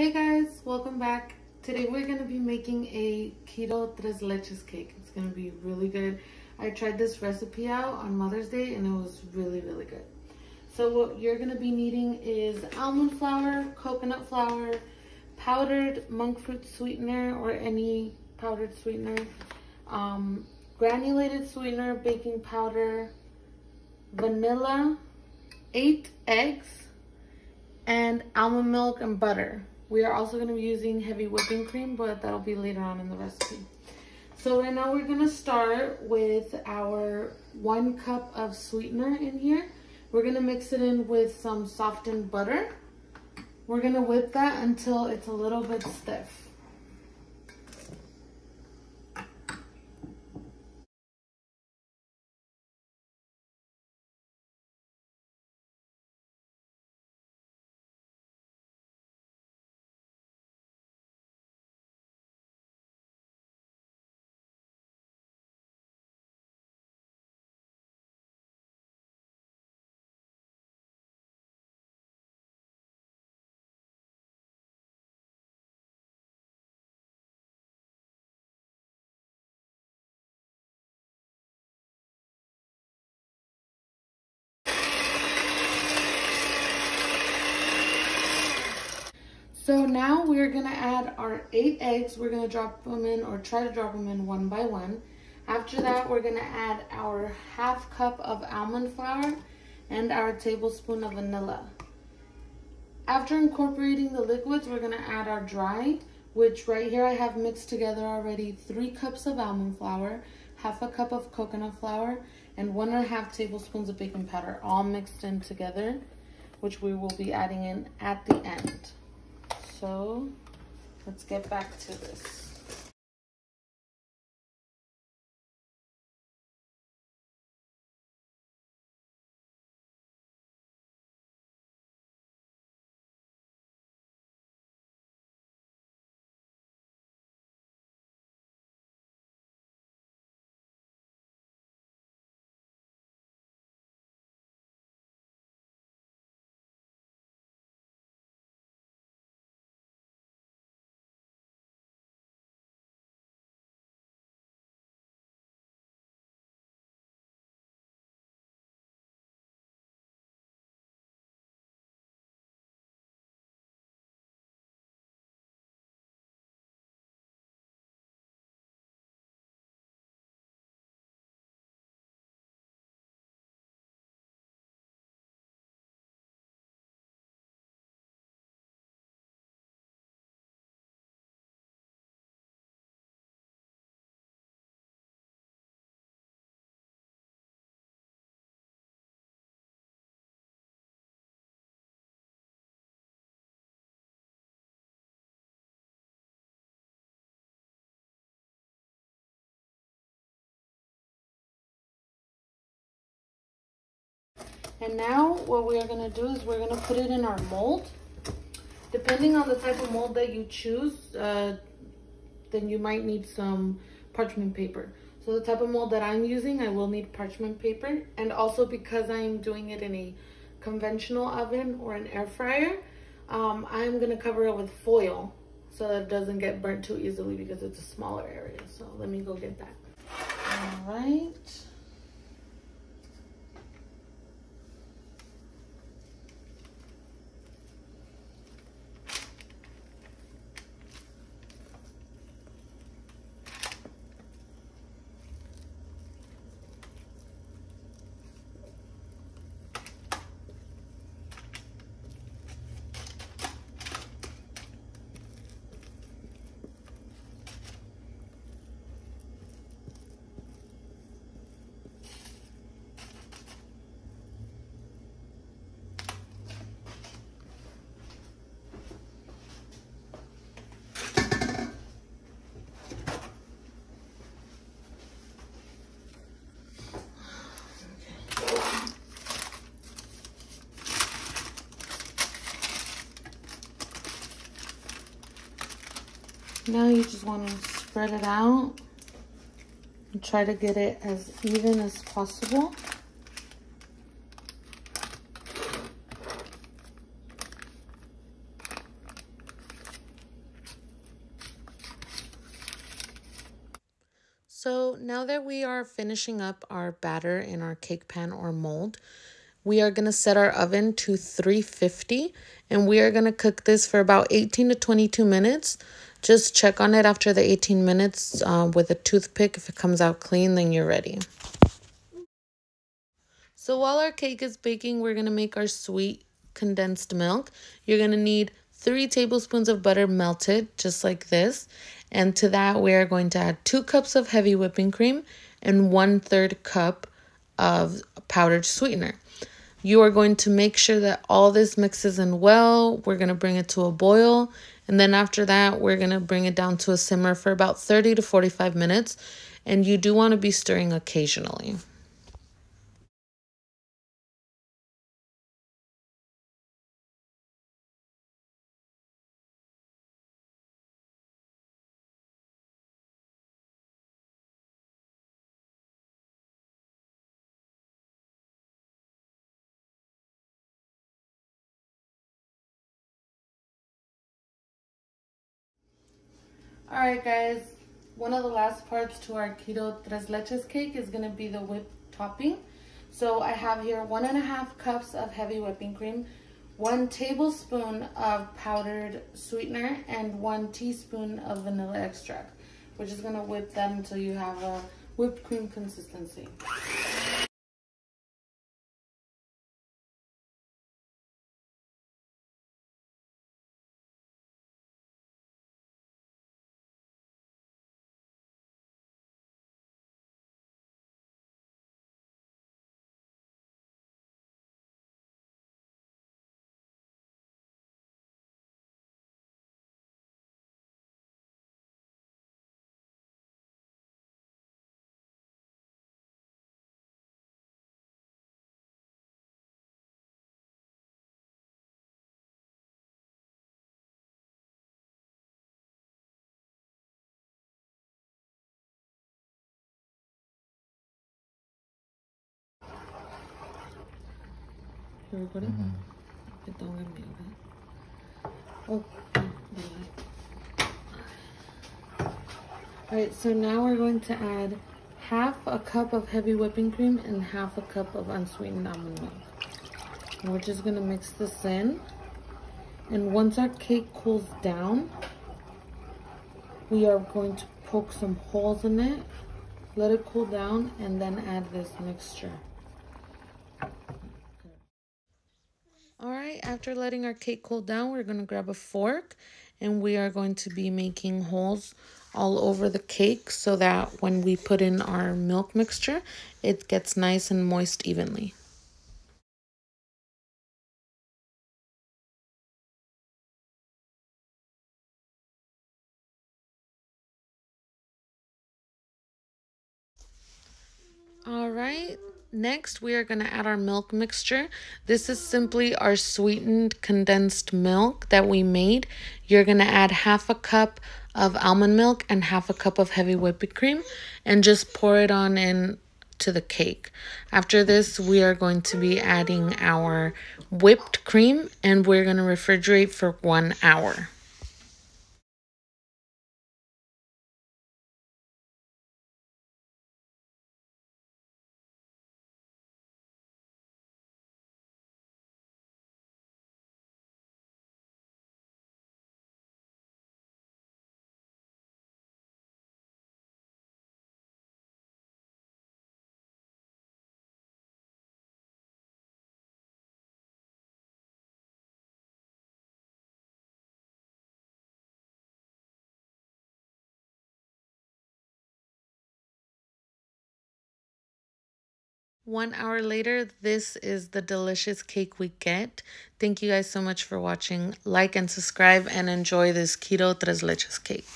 Hey guys, welcome back. Today we're to be making a keto tres leches cake. It's to be really good. I tried this recipe out on Mother's Day and it was really, really good. So what you're to be needing is almond flour, coconut flour, powdered monk fruit sweetener or any powdered sweetener, um, granulated sweetener, baking powder, vanilla, eight eggs, and almond milk and butter. We are also going to be using heavy whipping cream, but that'll be later on in the recipe. So right now we're going to start with our one cup of sweetener in here. We're going to mix it in with some softened butter. We're going to whip that until it's a little bit stiff. So now we're gonna add our eight eggs. We're gonna drop them in or try to drop them in one by one. After that, we're gonna add our half cup of almond flour and our tablespoon of vanilla. After incorporating the liquids, we're gonna add our dry, which right here I have mixed together already three cups of almond flour, half a cup of coconut flour, and one and a half tablespoons of baking powder, all mixed in together, which we will be adding in at the end. So let's get back to this. And now what we are gonna do is we're gonna put it in our mold. Depending on the type of mold that you choose, uh, then you might need some parchment paper. So the type of mold that I'm using, I will need parchment paper. And also because I'm doing it in a conventional oven or an air fryer, um, I'm gonna cover it with foil so that it doesn't get burnt too easily because it's a smaller area. So let me go get that. All right. Now you just want to spread it out and try to get it as even as possible. So now that we are finishing up our batter in our cake pan or mold, we are going to set our oven to 350 and we are going to cook this for about 18 to 22 minutes. Just check on it after the 18 minutes uh, with a toothpick. If it comes out clean, then you're ready. So while our cake is baking, we're going to make our sweet condensed milk. You're going to need three tablespoons of butter melted, just like this. And to that, we are going to add two cups of heavy whipping cream and one third cup of powdered sweetener. You are going to make sure that all this mixes in well. We're going to bring it to a boil. And then after that, we're going to bring it down to a simmer for about 30 to 45 minutes. And you do want to be stirring occasionally. All right, guys. One of the last parts to our keto tres leches cake is going to be the whipped topping. So I have here one and a half cups of heavy whipping cream, one tablespoon of powdered sweetener, and one teaspoon of vanilla extract. We're just going to whip that until you have a whipped cream consistency. You recording? Don't let me, okay? Oh, Alright, so now we're going to add half a cup of heavy whipping cream and half a cup of unsweetened almond milk. And we're just going to mix this in. And once our cake cools down, we are going to poke some holes in it, let it cool down, and then add this mixture. After letting our cake cool down, we're going to grab a fork and we are going to be making holes all over the cake so that when we put in our milk mixture, it gets nice and moist evenly. All right, Next, we are going to add our milk mixture. This is simply our sweetened condensed milk that we made. You're going to add half a cup of almond milk and half a cup of heavy whipping cream and just pour it on in to the cake. After this, we are going to be adding our whipped cream and we're going to refrigerate for one hour. One hour later, this is the delicious cake we get. Thank you guys so much for watching. Like and subscribe and enjoy this keto tres leches cake.